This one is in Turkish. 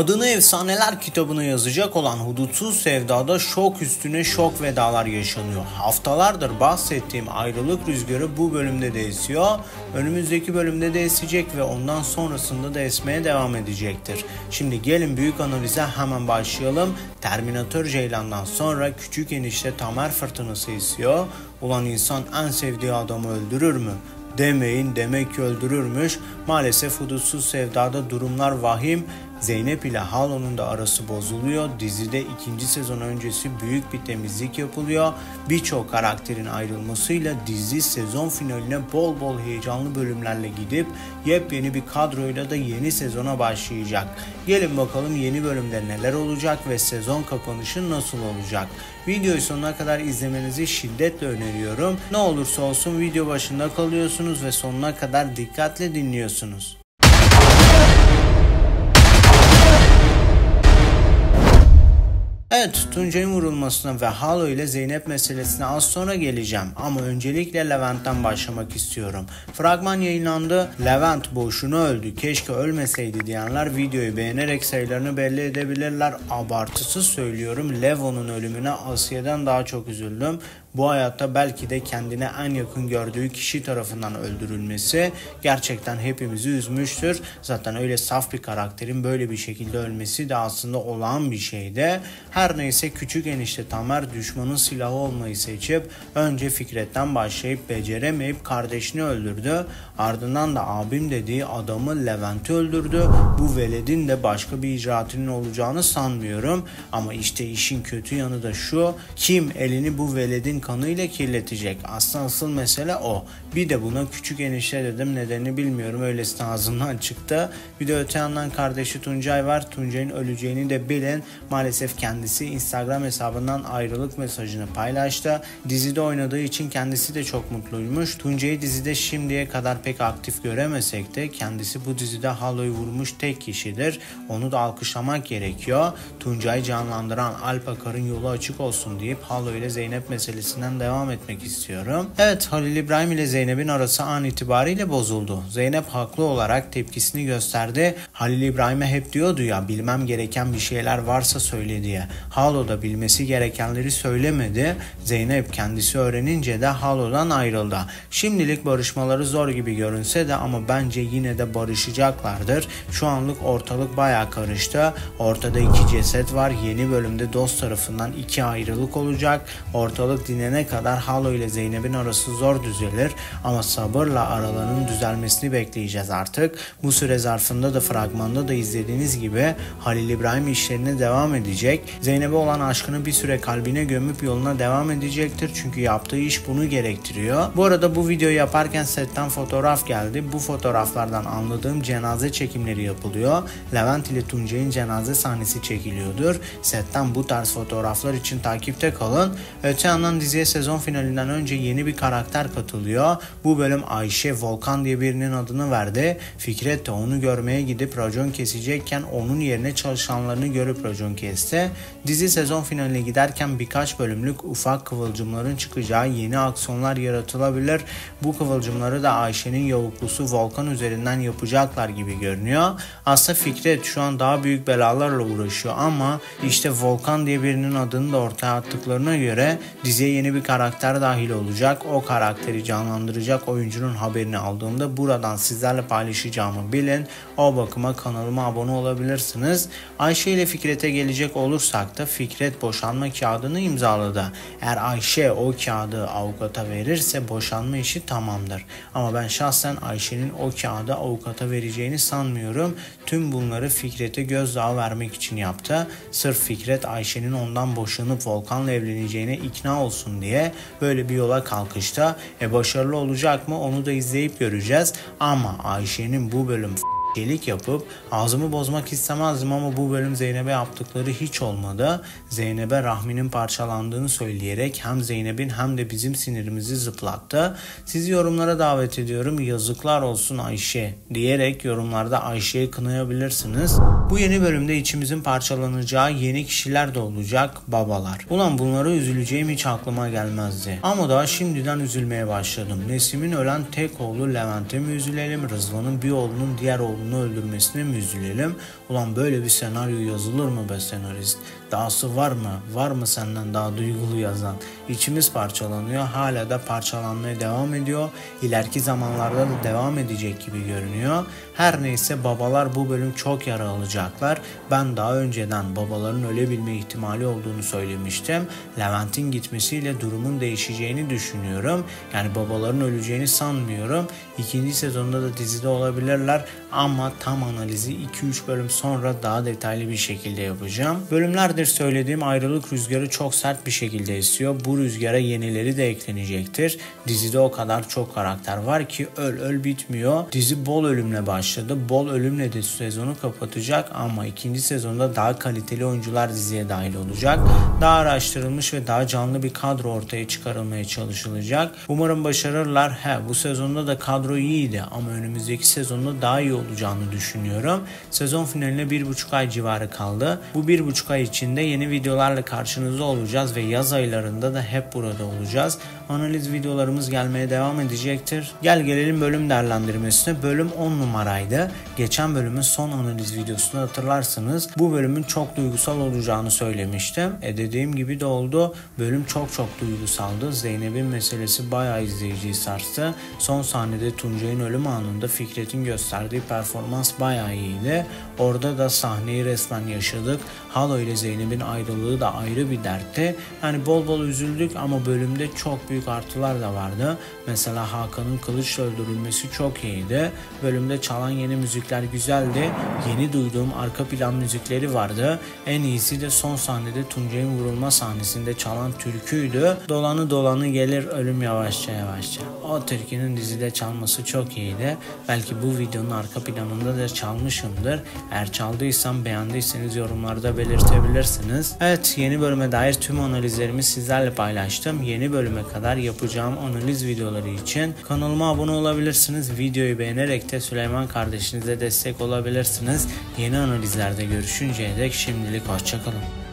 Adını efsaneler kitabına yazacak olan Hudutsuz Sevda'da şok üstüne şok vedalar yaşanıyor. Haftalardır bahsettiğim ayrılık rüzgarı bu bölümde de esiyor. Önümüzdeki bölümde de esecek ve ondan sonrasında da esmeye devam edecektir. Şimdi gelin büyük analize hemen başlayalım. Terminator Ceylan'dan sonra küçük enişte Tamer fırtınası esiyor. Ulan insan en sevdiği adamı öldürür mü? Demeyin demek ki öldürürmüş. Maalesef hudutsuz sevdada durumlar vahim. Zeynep ile Halo'nun da arası bozuluyor. Dizide ikinci sezon öncesi büyük bir temizlik yapılıyor. Birçok karakterin ayrılmasıyla dizi sezon finaline bol bol heyecanlı bölümlerle gidip yepyeni bir kadroyla da yeni sezona başlayacak. Gelin bakalım yeni bölümde neler olacak ve sezon kapanışı nasıl olacak. Videoyu sonuna kadar izlemenizi şiddetle öneriyorum. Ne olursa olsun video başında kalıyorsunuz ve sonuna kadar dikkatle dinliyorsunuz. Evet, Tuncay'ın vurulmasına ve Halo ile Zeynep meselesine az sonra geleceğim ama öncelikle Levent'ten başlamak istiyorum. Fragman yayınlandı, Levent boşuna öldü, keşke ölmeseydi diyenler videoyu beğenerek sayılarını belli edebilirler. Abartısız söylüyorum, Levo'nun ölümüne Asya'dan daha çok üzüldüm bu hayatta belki de kendine en yakın gördüğü kişi tarafından öldürülmesi gerçekten hepimizi üzmüştür. Zaten öyle saf bir karakterin böyle bir şekilde ölmesi de aslında olağan bir şeydi. Her neyse küçük enişte Tamer düşmanın silahı olmayı seçip önce Fikret'ten başlayıp beceremeyip kardeşini öldürdü. Ardından da abim dediği adamı Levent'i öldürdü. Bu veledin de başka bir icraatının olacağını sanmıyorum. Ama işte işin kötü yanı da şu. Kim elini bu veledin kanıyla kirletecek. Aslında asıl mesele o. Bir de buna küçük enişte dedim nedenini bilmiyorum öylesine ağzından çıktı. Bir de öte yandan kardeşi Tuncay var. Tuncay'ın öleceğini de bilin. Maalesef kendisi Instagram hesabından ayrılık mesajını paylaştı. Dizide oynadığı için kendisi de çok mutluymuş. Tuncay'ı dizide şimdiye kadar pek aktif göremesek de kendisi bu dizide Halo'yu vurmuş tek kişidir. Onu da alkışlamak gerekiyor. Tuncay'ı canlandıran Alp Akar'ın yolu açık olsun deyip Halo ile Zeynep meselesi hikayesinden devam etmek istiyorum. Evet Halil İbrahim ile Zeynep'in arası an itibariyle bozuldu. Zeynep haklı olarak tepkisini gösterdi. Halil İbrahim'e hep diyordu ya bilmem gereken bir şeyler varsa söyle diye. Halo da bilmesi gerekenleri söylemedi. Zeynep kendisi öğrenince de Halo'dan ayrıldı. Şimdilik barışmaları zor gibi görünse de ama bence yine de barışacaklardır. Şu anlık ortalık baya karıştı. Ortada iki ceset var. Yeni bölümde dost tarafından iki ayrılık olacak. Ortalık dinle dinlene kadar Halo ile Zeynep'in arası zor düzelir ama sabırla aralarının düzelmesini bekleyeceğiz artık. Bu süre zarfında da fragmanda da izlediğiniz gibi Halil İbrahim işlerine devam edecek. Zeynep'e olan aşkını bir süre kalbine gömüp yoluna devam edecektir çünkü yaptığı iş bunu gerektiriyor. Bu arada bu videoyu yaparken setten fotoğraf geldi. Bu fotoğraflardan anladığım cenaze çekimleri yapılıyor. Levent ile Tuncay'ın cenaze sahnesi çekiliyordur. Setten bu tarz fotoğraflar için takipte kalın. Öte yandan diziye sezon finalinden önce yeni bir karakter katılıyor. Bu bölüm Ayşe Volkan diye birinin adını verdi. Fikret de onu görmeye gidip racon kesecekken onun yerine çalışanlarını görüp racon kesti. Dizi sezon finaline giderken birkaç bölümlük ufak kıvılcımların çıkacağı yeni aksiyonlar yaratılabilir. Bu kıvılcımları da Ayşe'nin yavuklusu Volkan üzerinden yapacaklar gibi görünüyor. Aslında Fikret şu an daha büyük belalarla uğraşıyor ama işte Volkan diye birinin adını da ortaya attıklarına göre diziye yeni bir karakter dahil olacak. O karakteri canlandıracak oyuncunun haberini aldığımda buradan sizlerle paylaşacağımı bilin. O bakıma kanalıma abone olabilirsiniz. Ayşe ile Fikret'e gelecek olursak da Fikret boşanma kağıdını imzaladı. Eğer Ayşe o kağıdı avukata verirse boşanma işi tamamdır. Ama ben şahsen Ayşe'nin o kağıdı avukata vereceğini sanmıyorum. Tüm bunları Fikret'e gözdağı vermek için yaptı. Sırf Fikret Ayşe'nin ondan boşanıp Volkan'la evleneceğine ikna olsun diye böyle bir yola kalkışta. E başarılı olacak mı onu da izleyip göreceğiz. Ama Ayşe'nin bu bölüm gelik yapıp ağzımı bozmak istemezdim ama bu bölüm Zeynep'e yaptıkları hiç olmadı. Zeynep'e rahminin parçalandığını söyleyerek hem Zeynep'in hem de bizim sinirimizi zıplattı. Sizi yorumlara davet ediyorum. Yazıklar olsun Ayşe diyerek yorumlarda Ayşe'yi kınayabilirsiniz. Bu yeni bölümde içimizin parçalanacağı yeni kişiler de olacak babalar. Ulan bunlara üzüleceğim hiç aklıma gelmezdi. Ama daha şimdiden üzülmeye başladım. Nesim'in ölen tek oğlu Levent'e mi üzülelim? Rızvan'ın bir oğlunun diğer oğlunu oğlunu öldürmesine mi üzülelim? Ulan böyle bir senaryo yazılır mı be senarist? Dahası var mı? Var mı senden daha duygulu yazan? İçimiz parçalanıyor. Hala da parçalanmaya devam ediyor. İleriki zamanlarda da devam edecek gibi görünüyor. Her neyse babalar bu bölüm çok yara alacaklar. Ben daha önceden babaların ölebilme ihtimali olduğunu söylemiştim. Levent'in gitmesiyle durumun değişeceğini düşünüyorum. Yani babaların öleceğini sanmıyorum. İkinci sezonda da dizide olabilirler ama tam analizi 2-3 bölüm sonra daha detaylı bir şekilde yapacağım. Bölümlerdir söylediğim ayrılık rüzgarı çok sert bir şekilde esiyor. Bu rüzgara yenileri de eklenecektir. Dizide o kadar çok karakter var ki öl öl bitmiyor. Dizi bol ölümle başladı. Bol ölümle de sezonu kapatacak ama ikinci sezonda daha kaliteli oyuncular diziye dahil olacak. Daha araştırılmış ve daha canlı bir kadro ortaya çıkarılmaya çalışılacak. Umarım başarırlar. He bu sezonda da kadro iyiydi ama önümüzdeki sezonda daha iyi olacağını düşünüyorum. Sezon finaline bir buçuk ay civarı kaldı. Bu bir buçuk ay içinde yeni videolarla karşınızda olacağız ve yaz aylarında da hep burada olacağız. Analiz videolarımız gelmeye devam edecektir. Gel gelelim bölüm değerlendirmesine. Bölüm 10 numaraydı. Geçen bölümün son analiz videosunu hatırlarsınız. Bu bölümün çok duygusal olacağını söylemiştim. E dediğim gibi de oldu. Bölüm çok çok duygusaldı. Zeynep'in meselesi bayağı izleyiciyi sarstı. Son sahnede Tuncay'ın ölüm anında Fikret'in gösterdiği performans bayağı iyiydi. Orada da sahneyi resmen yaşadık. Halo ile Zeynep'in ayrılığı da ayrı bir dertti. Yani bol bol üzüldük ama bölümde çok büyük artılar da vardı. Mesela Hakan'ın kılıçla öldürülmesi çok iyiydi. Bölümde çalan yeni müzikler güzeldi. Yeni duyduğum arka plan müzikleri vardı. En iyisi de son sahnede Tuncay'ın vurulma sahnesinde çalan türküydü. Dolanı dolanı gelir ölüm yavaşça yavaşça. O türkünün dizide çalması çok iyiydi. Belki bu videonun arka planında da çalmışımdır. Eğer çaldıysam beğendiyseniz yorumlarda belirtebilirsiniz. Evet yeni bölüme dair tüm analizlerimi sizlerle paylaştım. Yeni bölüme kadar yapacağım analiz videoları için kanalıma abone olabilirsiniz. Videoyu beğenerek de Süleyman kardeşinize destek olabilirsiniz. Yeni analizlerde görüşünceye dek şimdilik hoşçakalın.